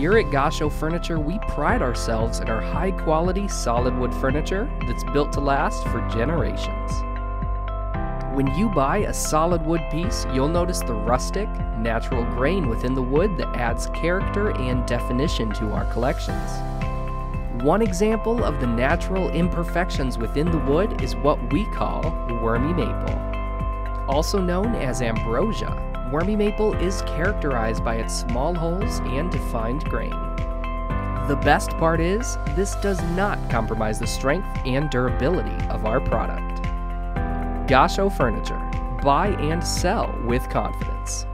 Here at Gascho Furniture, we pride ourselves in our high quality solid wood furniture that's built to last for generations. When you buy a solid wood piece, you'll notice the rustic, natural grain within the wood that adds character and definition to our collections. One example of the natural imperfections within the wood is what we call wormy maple. Also known as ambrosia, wormy maple is characterized by its small holes and defined grain. The best part is, this does not compromise the strength and durability of our product. Gascho Furniture. Buy and sell with confidence.